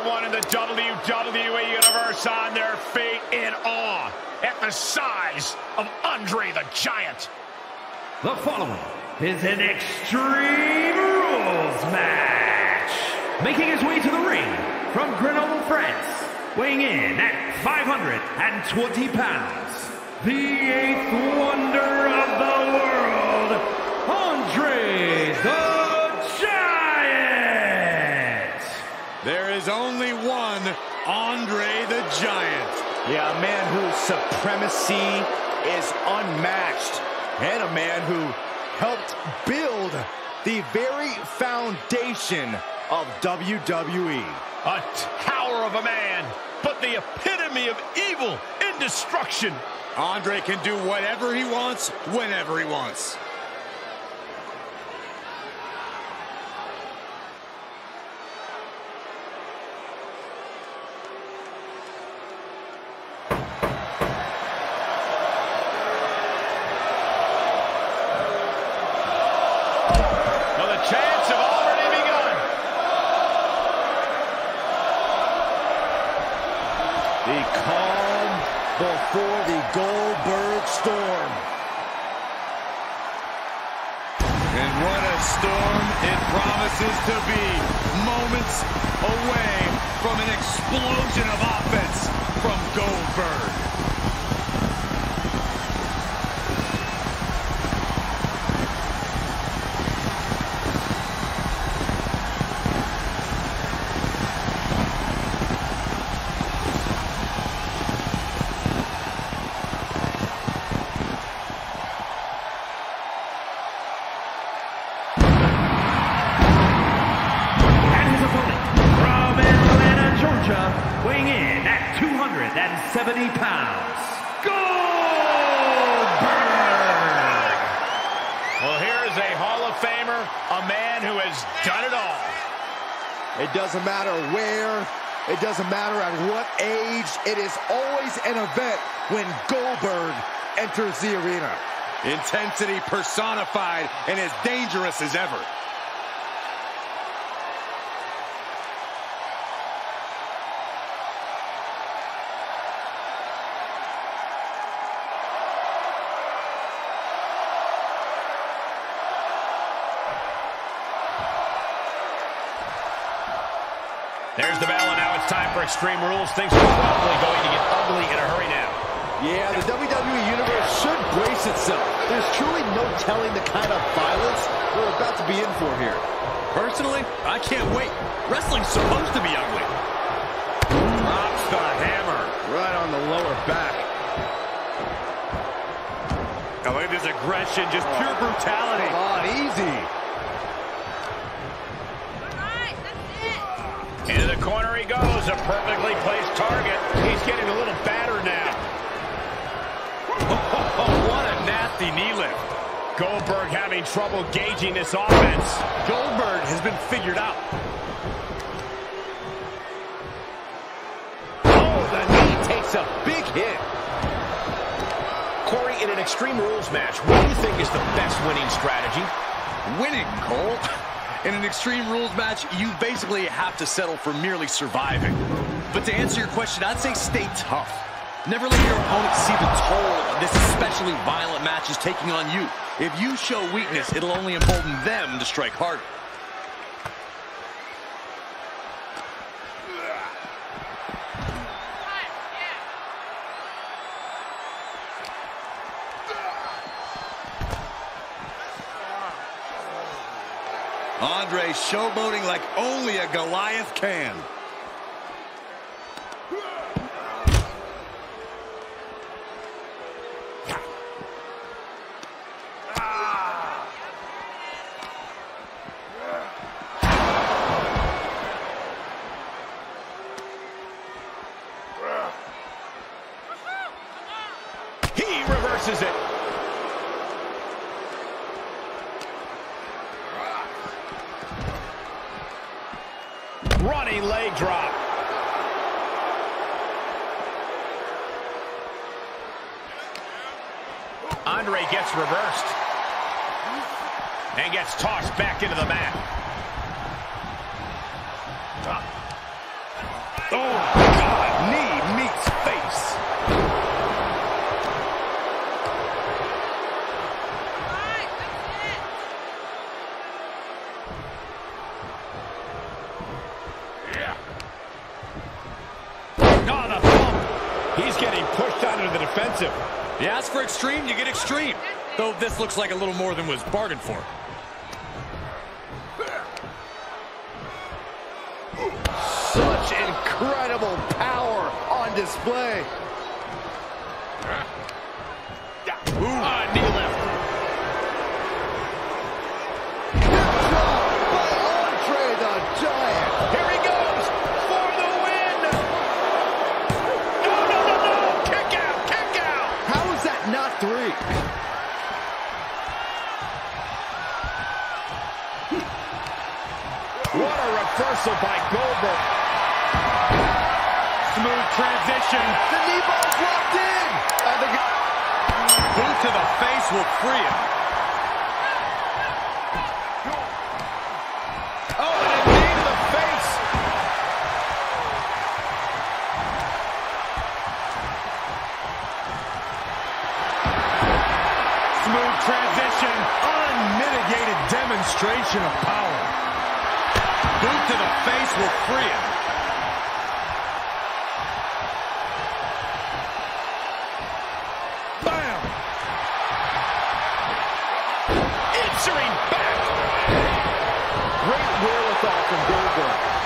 everyone in the WWE Universe on their feet in awe at the size of Andre the Giant. The following is an Extreme Rules match. Making his way to the ring from Grenoble, France, weighing in at 520 pounds, the eighth Giant. Yeah, a man whose supremacy is unmatched. And a man who helped build the very foundation of WWE. A tower of a man, but the epitome of evil in destruction. Andre can do whatever he wants, whenever he wants. The calm before the Goldberg storm. And what a storm it promises to be. Moments away from an explosion of offense from Goldberg. 170 pounds, Goldberg! Well, here is a Hall of Famer, a man who has done it all. It doesn't matter where, it doesn't matter at what age, it is always an event when Goldberg enters the arena. Intensity personified and as dangerous as ever. There's the bell, and now it's time for Extreme Rules. Things are probably going to get ugly in a hurry now. Yeah, the WWE Universe should brace itself. There's truly no telling the kind of violence we're about to be in for here. Personally, I can't wait. Wrestling's supposed to be ugly. Drops the hammer. Right on the lower back. Now look at this aggression, just pure oh. brutality. Come on, easy. Into the corner he goes. A perfectly placed target. He's getting a little battered now. what a nasty knee lift. Goldberg having trouble gauging this offense. Goldberg has been figured out. Oh, the knee takes a big hit. Corey, in an Extreme Rules match, what do you think is the best winning strategy? Winning, Cole. In an Extreme Rules match, you basically have to settle for merely surviving. But to answer your question, I'd say stay tough. Never let your opponent see the toll this especially violent match is taking on you. If you show weakness, it'll only embolden them to strike harder. Andre showboating like only a Goliath can. He reverses it. Leg drop. Andre gets reversed. And gets tossed back into the mat. Oh, God. Knee meets face. Oh, the thump. He's getting defensive. You ask for extreme, you get extreme. Though this looks like a little more than was bargained for. Such incredible power on display. Ooh. Uh, knee lift. Andre the Giant. Here he goes for the win. No, no, no, no. Kick out, kick out. How is that not three? What a reversal by Goldberg. Smooth transition. The knee ball's locked in. I think it- Boot to the face will free him. Smooth transition. unmitigated demonstration of power. Boot to the face will free him. Bam. Answering back. Great wherewithal from Goldberg.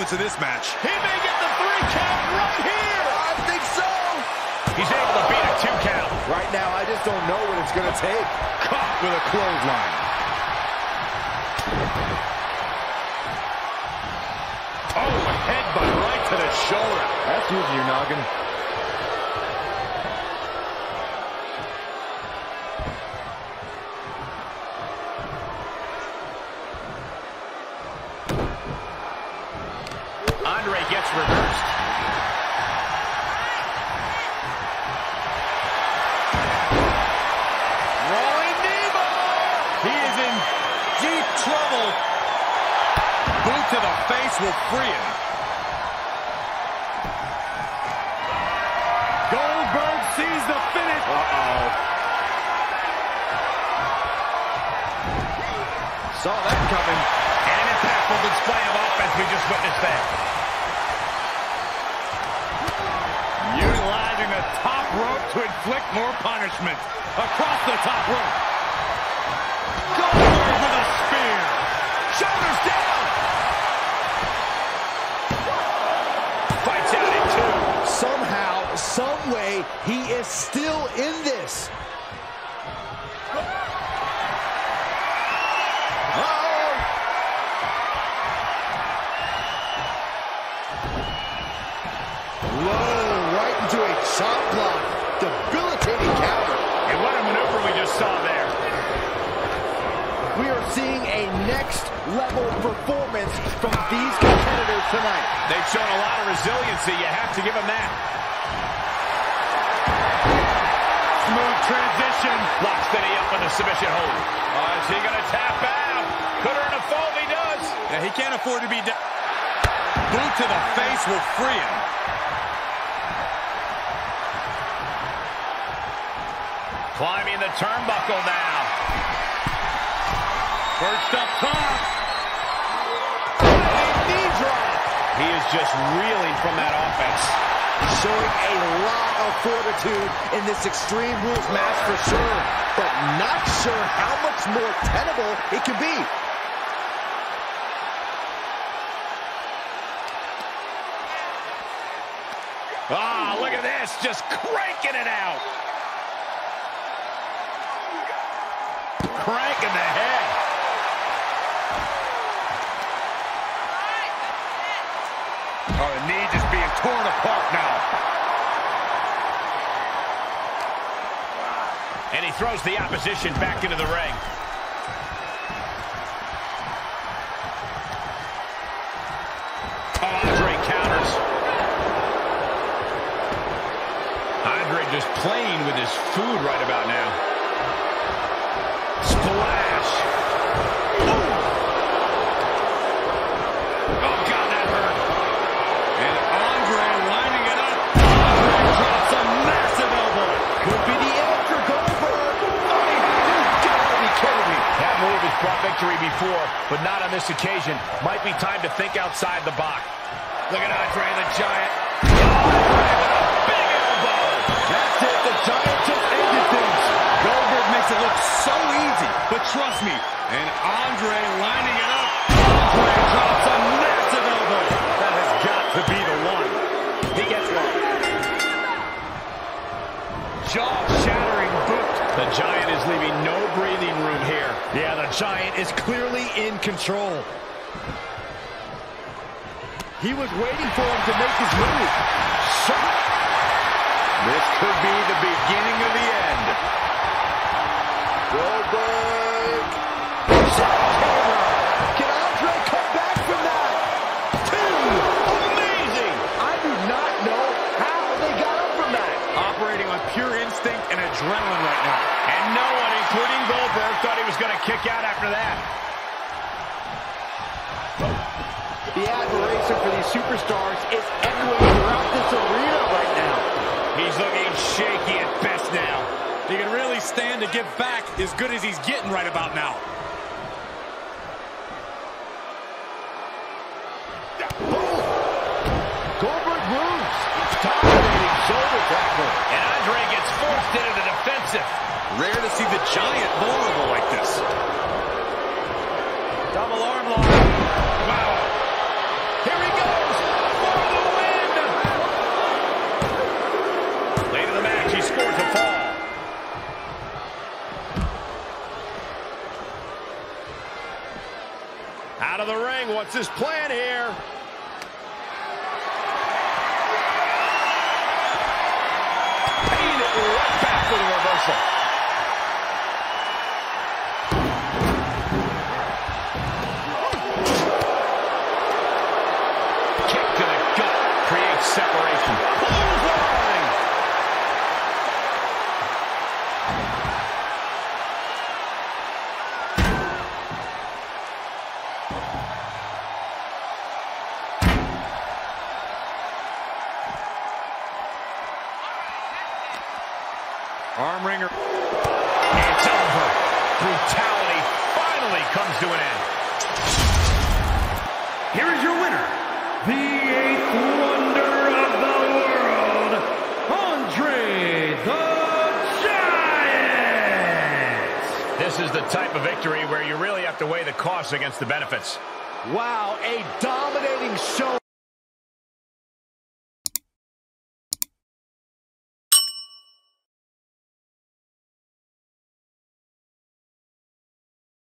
Moments of this match. He may get the three count right here. I think so. He's able to beat a two count. Right now, I just don't know what it's going to take. Caught with a clothesline. Oh, a headbutt right to the shoulder. That's using your noggin. Reversed. Rolling Nemo. He is in deep trouble. Boot to the face will free him. Goldberg sees the finish. Uh-oh. Saw that coming. And an impactful display of offense we just witnessed there. Utilizing the top rope to inflict more punishment. Across the top rope. Goldberg with a spear. Shoulders down. Fights out in two. Somehow, some way, he is still in this. Next level performance from these competitors tonight. They've shown a lot of resiliency. You have to give them that. Smooth transition. Locks Vinny up with a submission hold. Oh, is he going to tap out? Put her in a fall. He does. Yeah, he can't afford to be down. Boot to the face will free him. Climbing the turnbuckle now. First up top. He is just reeling from that offense. Showing a lot of fortitude in this Extreme Rules match for sure, but not sure how much more tenable it can be. Ah, look at this. Just cranking it out. Cranking the head. Oh, the knee just being torn apart now. And he throws the opposition back into the ring. Andre counters. Andre just playing with his food right about now. Splash. Oh, God, that hurt. And Andre lining it up. Andre drops a massive elbow. Could be the end for Goldberg. Oh, you gotta be kidding me. That move has brought victory before, but not on this occasion. Might be time to think outside the box. Look at Andre the Giant. Big elbow. That's it. The Giant just ended things. Goldberg makes it look so easy, but trust me. And Andre lining it up. Andre drops a massive elbow. That to be the one. He gets one. Jaw-shattering boot. The Giant is leaving no breathing room here. Yeah, the Giant is clearly in control. He was waiting for him to make his move. Shot. This could be the beginning of the end. Goldberg. Adrenaline right now. And no one, including Goldberg, thought he was going to kick out after that. The admiration for these superstars is echoing throughout this arena right now. He's looking shaky at best now. He can really stand to give back as good as he's getting right about now. Goldberg moves. Dominating shoulder tackle. And Andre gets forced into the defensive. Rare to see the Giant vulnerable like this. Double arm lock. Wow. Here he goes for the win. Late in the match, he scores a fall. Out of the ring, what's his plan here? With is the type of victory where you really have to weigh the costs against the benefits. Wow, a dominating show